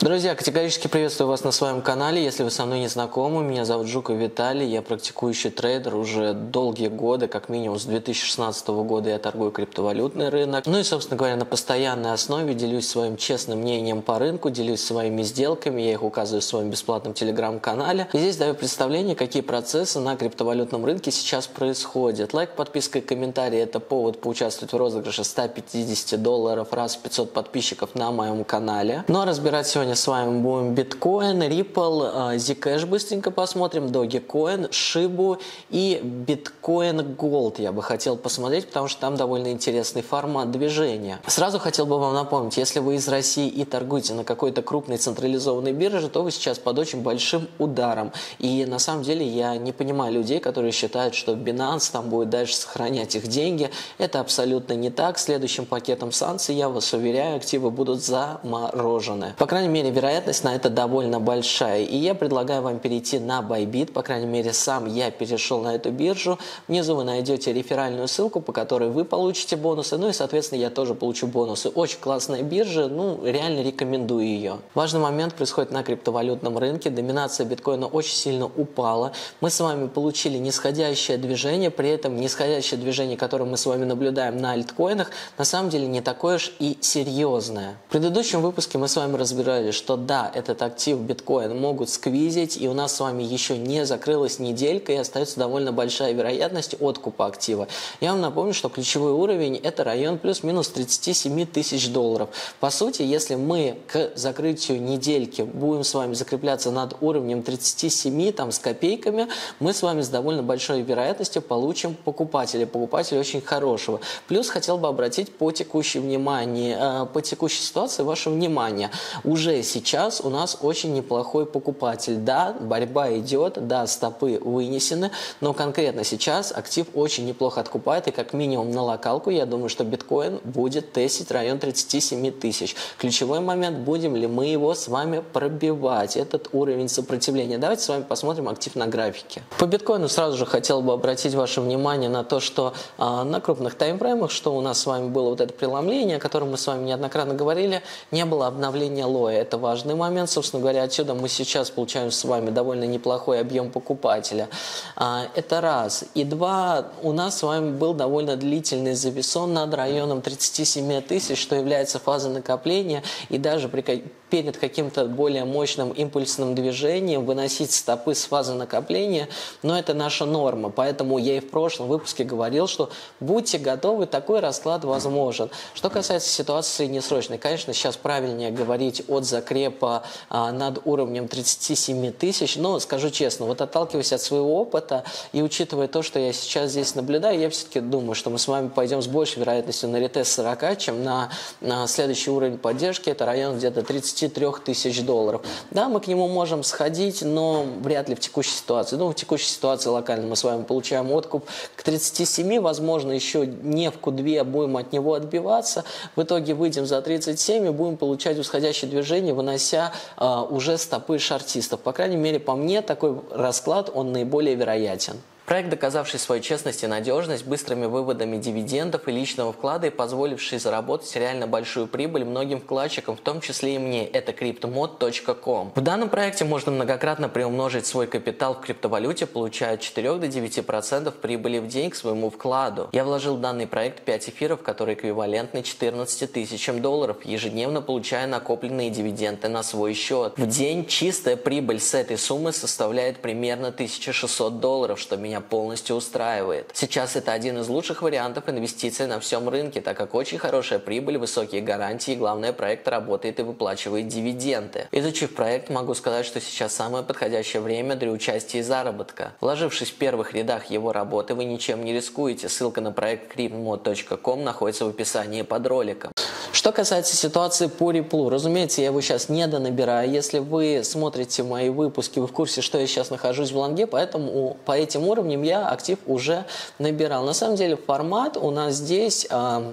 Друзья, категорически приветствую вас на своем канале. Если вы со мной не знакомы, меня зовут Жуков Виталий, я практикующий трейдер уже долгие годы, как минимум с 2016 года я торгую криптовалютный рынок. Ну и, собственно говоря, на постоянной основе делюсь своим честным мнением по рынку, делюсь своими сделками, я их указываю в своем бесплатном телеграм-канале. И здесь даю представление, какие процессы на криптовалютном рынке сейчас происходят. Лайк, подписка и комментарий – это повод поучаствовать в розыгрыше 150 долларов раз в 500 подписчиков на моем канале. Ну а разбирать сегодня Сегодня с вами будем биткоин, Ripple, а, Zcash быстренько посмотрим, Dogecoin, Shibu и биткоин Gold я бы хотел посмотреть, потому что там довольно интересный формат движения. Сразу хотел бы вам напомнить, если вы из России и торгуете на какой-то крупной централизованной бирже, то вы сейчас под очень большим ударом. И на самом деле я не понимаю людей, которые считают, что Binance там будет дальше сохранять их деньги. Это абсолютно не так. Следующим пакетом санкций, я вас уверяю, активы будут заморожены. По крайней мере, мере, вероятность на это довольно большая. И я предлагаю вам перейти на Bybit, по крайней мере, сам я перешел на эту биржу. Внизу вы найдете реферальную ссылку, по которой вы получите бонусы, ну и, соответственно, я тоже получу бонусы. Очень классная биржа, ну, реально рекомендую ее. Важный момент происходит на криптовалютном рынке. Доминация биткоина очень сильно упала. Мы с вами получили нисходящее движение, при этом нисходящее движение, которое мы с вами наблюдаем на альткоинах, на самом деле не такое уж и серьезное. В предыдущем выпуске мы с вами разбирали сказали, что да, этот актив биткоин могут сквизить, и у нас с вами еще не закрылась неделька, и остается довольно большая вероятность откупа актива. Я вам напомню, что ключевой уровень – это район плюс-минус 37 тысяч долларов. По сути, если мы к закрытию недельки будем с вами закрепляться над уровнем 37 там, с копейками, мы с вами с довольно большой вероятностью получим покупателя, покупателя очень хорошего. Плюс хотел бы обратить по текущей внимание, э, по текущей ситуации ваше внимание. Уже сейчас у нас очень неплохой покупатель. Да, борьба идет, да, стопы вынесены, но конкретно сейчас актив очень неплохо откупает, и как минимум на локалку я думаю, что биткоин будет тестить район 37 тысяч. Ключевой момент, будем ли мы его с вами пробивать, этот уровень сопротивления. Давайте с вами посмотрим актив на графике. По биткоину сразу же хотел бы обратить ваше внимание на то, что э, на крупных таймфреймах, что у нас с вами было вот это преломление, о котором мы с вами неоднократно говорили, не было обновления лоя это важный момент. Собственно говоря, отсюда мы сейчас получаем с вами довольно неплохой объем покупателя. А, это раз. И два, у нас с вами был довольно длительный завесон над районом 37 тысяч, что является фазой накопления. И даже при перед каким-то более мощным импульсным движением выносить стопы с фазы накопления, но это наша норма. Поэтому я и в прошлом выпуске говорил, что будьте готовы, такой расклад возможен. Что касается ситуации среднесрочной, конечно, сейчас правильнее говорить от закрепа а, над уровнем 37 тысяч, но скажу честно, вот отталкиваясь от своего опыта и учитывая то, что я сейчас здесь наблюдаю, я все-таки думаю, что мы с вами пойдем с большей вероятностью на ретест 40, чем на, на следующий уровень поддержки, это район где-то 30 23 тысяч долларов. Да, мы к нему можем сходить, но вряд ли в текущей ситуации. Ну, в текущей ситуации локально мы с вами получаем откуп к 37, возможно, еще не Q2 будем от него отбиваться. В итоге выйдем за 37 и будем получать восходящее движение, вынося э, уже стопы шартистов. По крайней мере, по мне, такой расклад, он наиболее вероятен. Проект, доказавший свою честность и надежность быстрыми выводами дивидендов и личного вклада и позволивший заработать реально большую прибыль многим вкладчикам, в том числе и мне, это cryptomod.com. В данном проекте можно многократно приумножить свой капитал в криптовалюте, получая от 4 до 9% прибыли в день к своему вкладу. Я вложил в данный проект 5 эфиров, которые эквивалентны 14 тысячам долларов, ежедневно получая накопленные дивиденды на свой счет. В день чистая прибыль с этой суммы составляет примерно 1600 долларов, что меня меня полностью устраивает. Сейчас это один из лучших вариантов инвестиций на всем рынке, так как очень хорошая прибыль, высокие гарантии и главное проект работает и выплачивает дивиденды. Изучив проект, могу сказать, что сейчас самое подходящее время для участия и заработка. Вложившись в первых рядах его работы, вы ничем не рискуете. Ссылка на проект cryptmod.com находится в описании под роликом. Что касается ситуации по реплу, разумеется, я его сейчас не донабираю. Если вы смотрите мои выпуски, вы в курсе, что я сейчас нахожусь в лонге, поэтому по этим уровням я актив уже набирал. На самом деле формат у нас здесь э,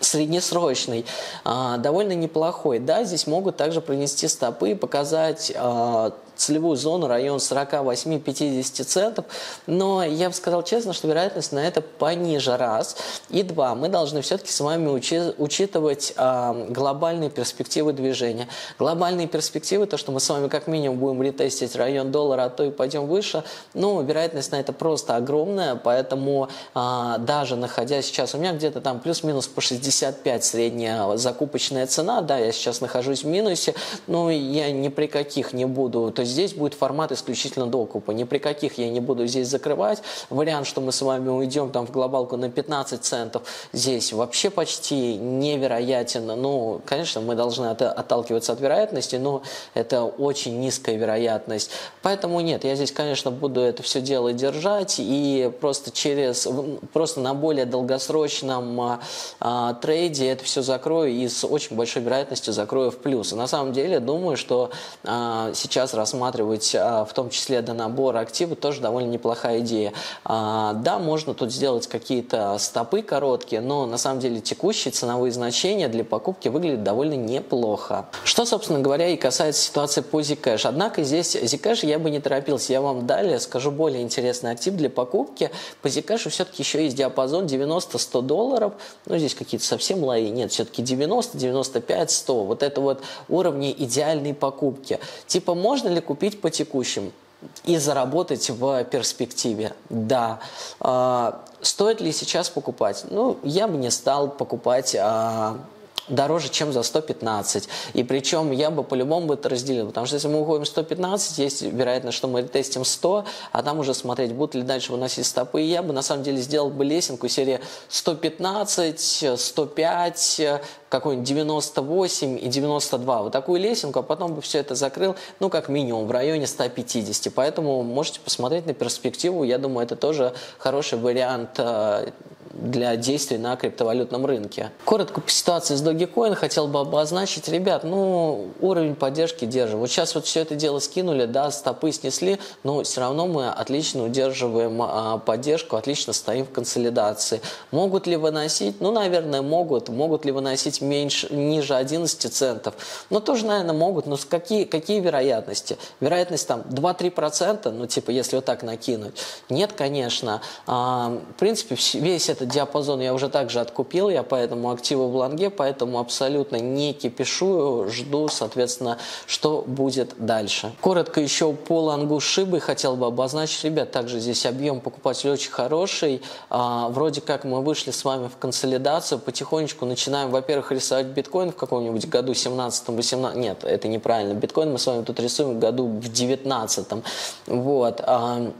среднесрочный, э, довольно неплохой. Да, здесь могут также пронести стопы и показать э, целевую зону, район 48-50 центов, но я бы сказал честно, что вероятность на это пониже, раз. И два, мы должны все-таки с вами учи, учитывать э, глобальные перспективы движения. Глобальные перспективы, то, что мы с вами как минимум будем ретестить район доллара, а то и пойдем выше, ну, вероятность на это просто огромная, поэтому э, даже находясь сейчас, у меня где-то там плюс-минус по 65 средняя закупочная цена, да, я сейчас нахожусь в минусе, но я ни при каких не буду, то есть здесь будет формат исключительно докупа, ни при каких я не буду здесь закрывать. Вариант, что мы с вами уйдем там в глобалку на 15 центов, здесь вообще почти невероятен. Ну, конечно, мы должны от, отталкиваться от вероятности, но это очень низкая вероятность. Поэтому нет, я здесь, конечно, буду это все дело держать и просто через, просто на более долгосрочном а, а, трейде это все закрою и с очень большой вероятностью закрою в плюс. И на самом деле думаю, что а, сейчас рассматривать а, в том числе до набора активы тоже довольно неплохая идея. А, да, можно тут сделать какие-то стопы короткие, но на самом деле текущие ценовые значения для покупки выглядят довольно неплохо. Что, собственно говоря, и касается ситуации по Zcash. Однако здесь Zcash я бы не торопился. Я вам далее скажу более интересный актив для покупки. По Zcash все-таки еще есть диапазон 90-100 долларов. Ну, здесь какие-то совсем лои. Нет, все-таки 90, 95, 100. Вот это вот уровни идеальной покупки. Типа, можно ли купить по текущим? и заработать в перспективе. Да. А, стоит ли сейчас покупать? Ну, я бы не стал покупать а, дороже, чем за 115. И причем я бы по-любому бы это разделил, потому что если мы уходим 115, есть вероятность, что мы тестим 100, а там уже смотреть, будут ли дальше выносить стопы. И я бы на самом деле сделал бы лесенку серии 115, 105, какой-нибудь 98 и 92. Вот такую лесенку, а потом бы все это закрыл, ну, как минимум, в районе 150. Поэтому можете посмотреть на перспективу. Я думаю, это тоже хороший вариант э, для действий на криптовалютном рынке. Коротко по ситуации с Dogecoin хотел бы обозначить, ребят, ну, уровень поддержки держим. Вот сейчас вот все это дело скинули, да, стопы снесли, но все равно мы отлично удерживаем а, поддержку, отлично стоим в консолидации. Могут ли выносить? Ну, наверное, могут. Могут ли выносить меньше, ниже 11 центов? Ну, тоже, наверное, могут, но какие, какие вероятности? Вероятность там 2-3%, ну, типа, если вот так накинуть? Нет, конечно. А, в принципе, весь этот диапазон я уже также откупил, я поэтому активы в лонге, поэтому абсолютно не кипишую, жду, соответственно, что будет дальше. Коротко еще по лонгу шибы хотел бы обозначить, ребят, также здесь объем покупателей очень хороший, а, вроде как мы вышли с вами в консолидацию, потихонечку начинаем, во-первых, рисовать биткоин в каком-нибудь году 17-18, нет, это неправильно, биткоин мы с вами тут рисуем в году в 19 вот, а,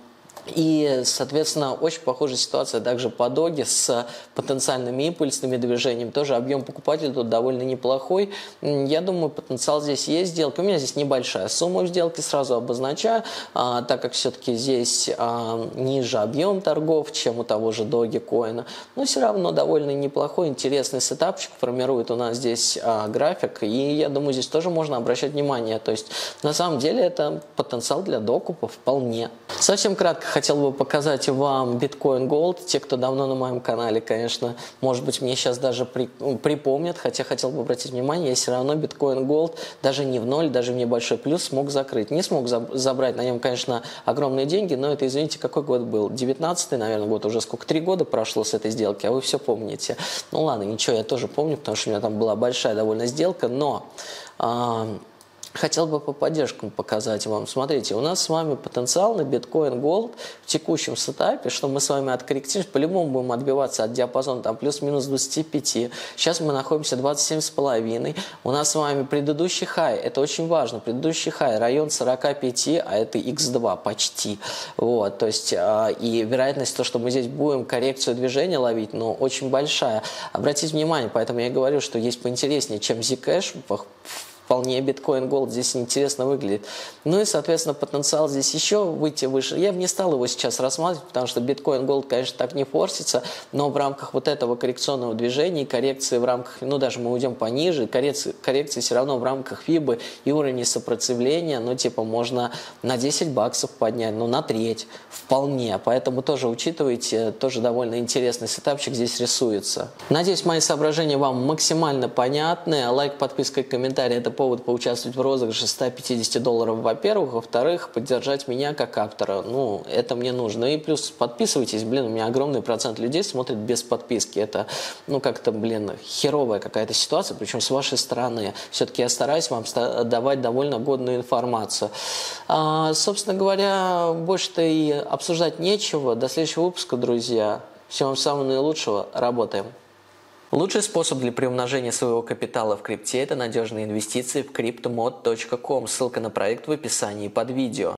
и, соответственно, очень похожая ситуация также по доге с потенциальными импульсными движениями. Тоже объем покупателей тут довольно неплохой. Я думаю, потенциал здесь есть. Сделка у меня здесь небольшая сумма в сделке, сразу обозначаю, а, так как все-таки здесь а, ниже объем торгов, чем у того же доги коина. Но все равно довольно неплохой, интересный сетапчик формирует у нас здесь а, график. И я думаю, здесь тоже можно обращать внимание. То есть, на самом деле, это потенциал для докупа вполне. Совсем кратко хотел бы показать вам Bitcoin Gold. Те, кто давно на моем канале, конечно, может быть, мне сейчас даже при, ну, припомнят, хотя хотел бы обратить внимание, я все равно Bitcoin Gold даже не в ноль, даже в небольшой плюс смог закрыть. Не смог за, забрать на нем, конечно, огромные деньги, но это, извините, какой год был? 19 наверное, год, уже сколько? Три года прошло с этой сделки, а вы все помните. Ну ладно, ничего, я тоже помню, потому что у меня там была большая довольно сделка, но... Э, Хотел бы по поддержкам показать вам. Смотрите, у нас с вами потенциал на биткоин Gold в текущем сетапе, что мы с вами откорректируем, по-любому будем отбиваться от диапазона там плюс-минус 25. Сейчас мы находимся 27,5. У нас с вами предыдущий хай, это очень важно, предыдущий хай район 45, а это x2 почти. Вот, то есть э, и вероятность то, что мы здесь будем коррекцию движения ловить, ну, очень большая. Обратите внимание, поэтому я говорю, что есть поинтереснее, чем Zcash вполне биткоин голд здесь интересно выглядит. Ну и, соответственно, потенциал здесь еще выйти выше. Я бы не стал его сейчас рассматривать, потому что Bitcoin Gold, конечно, так не форсится, но в рамках вот этого коррекционного движения коррекции в рамках, ну даже мы уйдем пониже, коррекции, коррекции все равно в рамках фибы и уровня сопротивления, ну типа можно на 10 баксов поднять, ну на треть вполне. Поэтому тоже учитывайте, тоже довольно интересный сетапчик здесь рисуется. Надеюсь, мои соображения вам максимально понятны. Лайк, подписка и комментарий – это повод поучаствовать в розыгрыше 150 долларов, во-первых. Во-вторых, поддержать меня как автора. Ну, это мне нужно. И плюс подписывайтесь. Блин, у меня огромный процент людей смотрит без подписки. Это, ну, как-то, блин, херовая какая-то ситуация. Причем с вашей стороны. Все-таки я стараюсь вам давать довольно годную информацию. А, собственно говоря, больше-то и обсуждать нечего. До следующего выпуска, друзья. Всего вам самого наилучшего. Работаем. Лучший способ для приумножения своего капитала в крипте – это надежные инвестиции в cryptomod.com. Ссылка на проект в описании под видео.